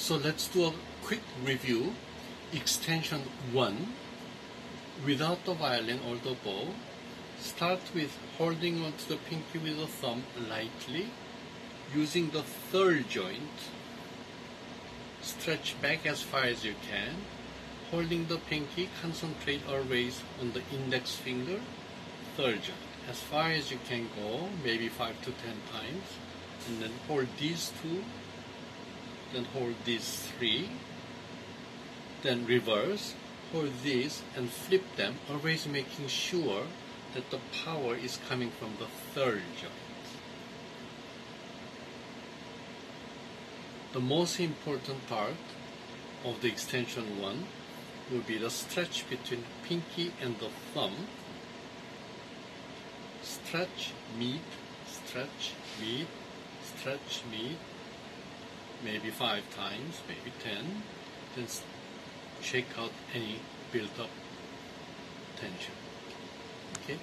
So let's do a quick review. Extension 1 without the violin or the bow. Start with holding onto the pinky with the thumb lightly, using the third joint. Stretch back as far as you can. Holding the pinky, concentrate always on the index finger, third joint. As far as you can go, maybe 5 to 10 times. And then hold these two, then hold these three, then reverse, hold these and flip them, always making sure that the power is coming from the third joint. The most important part of the extension 1 will be the stretch between pinky and the thumb. Stretch, meet, stretch, meet, stretch, meet, maybe five times, maybe ten. Then shake out any built up tension. Okay?